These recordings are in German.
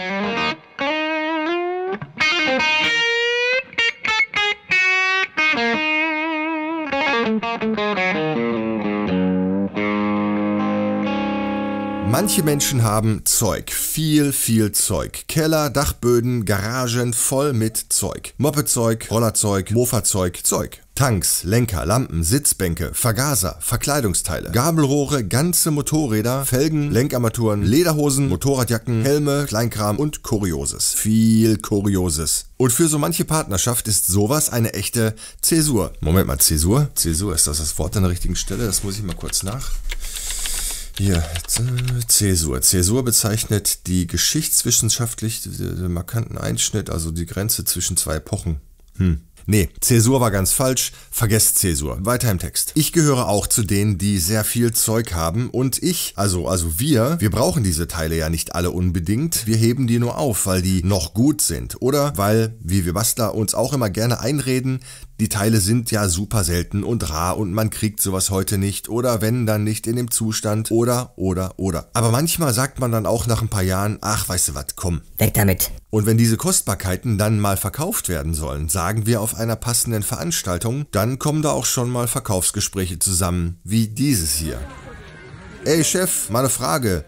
Thank you. Manche Menschen haben Zeug, viel, viel Zeug. Keller, Dachböden, Garagen voll mit Zeug. Moppezeug, Rollerzeug, Mofazeug, Zeug. Tanks, Lenker, Lampen, Sitzbänke, Vergaser, Verkleidungsteile, Gabelrohre, ganze Motorräder, Felgen, Lenkarmaturen, Lederhosen, Motorradjacken, Helme, Kleinkram und Kurioses. Viel Kurioses. Und für so manche Partnerschaft ist sowas eine echte Zäsur. Moment mal, Zäsur? Zäsur, ist das das Wort an der richtigen Stelle? Das muss ich mal kurz nach. Hier, Zäsur. Zäsur bezeichnet die geschichtswissenschaftlich markanten Einschnitt, also die Grenze zwischen zwei Epochen. Hm. Nee, Zäsur war ganz falsch. Vergesst Zäsur. Weiter im Text. Ich gehöre auch zu denen, die sehr viel Zeug haben und ich, also, also wir, wir brauchen diese Teile ja nicht alle unbedingt. Wir heben die nur auf, weil die noch gut sind. Oder weil, wie wir Bastler uns auch immer gerne einreden, die Teile sind ja super selten und rar und man kriegt sowas heute nicht oder wenn dann nicht in dem Zustand oder oder oder. Aber manchmal sagt man dann auch nach ein paar Jahren, ach weißt du was, komm. Weg damit. Und wenn diese Kostbarkeiten dann mal verkauft werden sollen, sagen wir auf einer passenden Veranstaltung, dann kommen da auch schon mal Verkaufsgespräche zusammen, wie dieses hier. Ey Chef, mal eine Frage.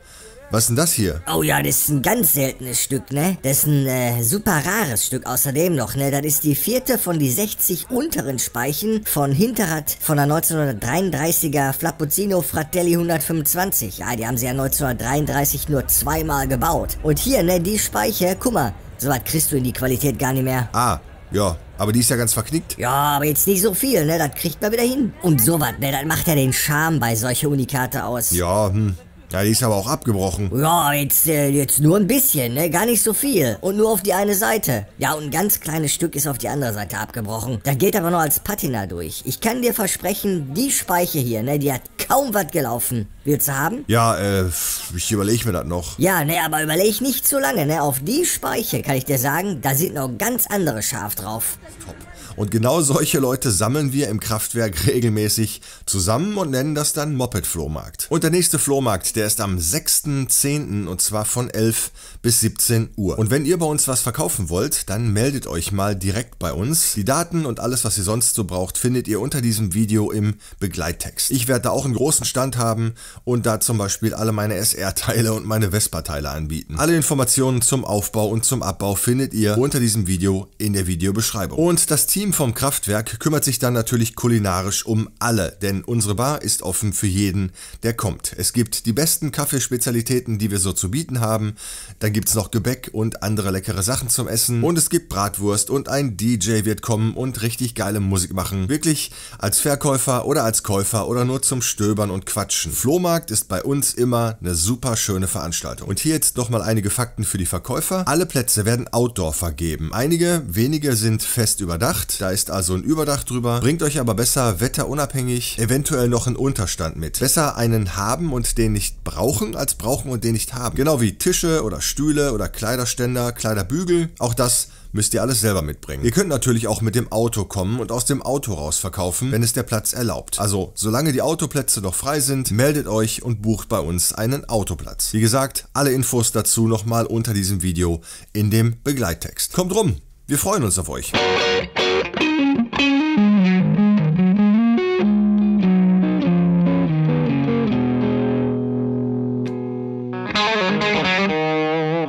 Was ist denn das hier? Oh ja, das ist ein ganz seltenes Stück, ne? Das ist ein äh, super rares Stück außerdem noch, ne? Das ist die vierte von die 60 unteren Speichen von Hinterrad von der 1933er Flappuzino Fratelli 125. Ja, die haben sie ja 1933 nur zweimal gebaut. Und hier, ne, die Speiche, guck mal, so was kriegst du in die Qualität gar nicht mehr. Ah, ja, aber die ist ja ganz verknickt. Ja, aber jetzt nicht so viel, ne? Das kriegt man wieder hin. Und sowas, ne? Das macht ja den Charme bei solche Unikate aus. Ja, hm. Ja, die ist aber auch abgebrochen. Ja, jetzt, äh, jetzt nur ein bisschen, ne? Gar nicht so viel. Und nur auf die eine Seite. Ja, und ein ganz kleines Stück ist auf die andere Seite abgebrochen. Da geht aber noch als Patina durch. Ich kann dir versprechen, die Speiche hier, ne? Die hat kaum was gelaufen. Willst du haben? Ja, äh, ich überlege mir das noch. Ja, ne, aber überleg nicht zu lange, ne? Auf die Speiche kann ich dir sagen, da sind noch ganz andere scharf drauf. Top. Und genau solche Leute sammeln wir im Kraftwerk regelmäßig zusammen und nennen das dann Moped-Flohmarkt. Und der nächste Flohmarkt, der ist am 6.10. und zwar von 11 bis 17 Uhr. Und wenn ihr bei uns was verkaufen wollt, dann meldet euch mal direkt bei uns. Die Daten und alles, was ihr sonst so braucht, findet ihr unter diesem Video im Begleittext. Ich werde da auch einen großen Stand haben und da zum Beispiel alle meine SR-Teile und meine Vespa-Teile anbieten. Alle Informationen zum Aufbau und zum Abbau findet ihr unter diesem Video in der Videobeschreibung. Und das Team Team vom Kraftwerk kümmert sich dann natürlich kulinarisch um alle, denn unsere Bar ist offen für jeden, der kommt. Es gibt die besten Kaffeespezialitäten, die wir so zu bieten haben. Dann gibt es noch Gebäck und andere leckere Sachen zum Essen. Und es gibt Bratwurst und ein DJ wird kommen und richtig geile Musik machen. Wirklich als Verkäufer oder als Käufer oder nur zum Stöbern und Quatschen. Flohmarkt ist bei uns immer eine super schöne Veranstaltung. Und hier jetzt nochmal einige Fakten für die Verkäufer. Alle Plätze werden Outdoor vergeben. Einige wenige sind fest überdacht. Da ist also ein Überdach drüber. Bringt euch aber besser wetterunabhängig eventuell noch einen Unterstand mit. Besser einen haben und den nicht brauchen, als brauchen und den nicht haben. Genau wie Tische oder Stühle oder Kleiderständer, Kleiderbügel. Auch das müsst ihr alles selber mitbringen. Ihr könnt natürlich auch mit dem Auto kommen und aus dem Auto raus verkaufen, wenn es der Platz erlaubt. Also, solange die Autoplätze noch frei sind, meldet euch und bucht bei uns einen Autoplatz. Wie gesagt, alle Infos dazu nochmal unter diesem Video in dem Begleittext. Kommt rum, wir freuen uns auf euch.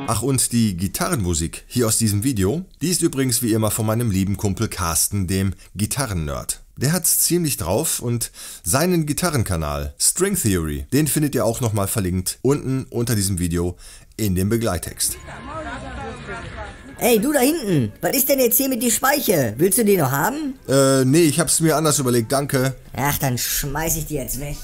Ach und die Gitarrenmusik hier aus diesem Video, die ist übrigens wie immer von meinem lieben Kumpel Carsten, dem Gitarrennerd. Der hat's ziemlich drauf und seinen Gitarrenkanal String Theory, den findet ihr auch nochmal verlinkt unten unter diesem Video in dem Begleittext. Ey, du da hinten, was ist denn jetzt hier mit die Speiche? Willst du die noch haben? Äh, nee, ich hab's mir anders überlegt, danke. Ach, dann schmeiß ich die jetzt weg.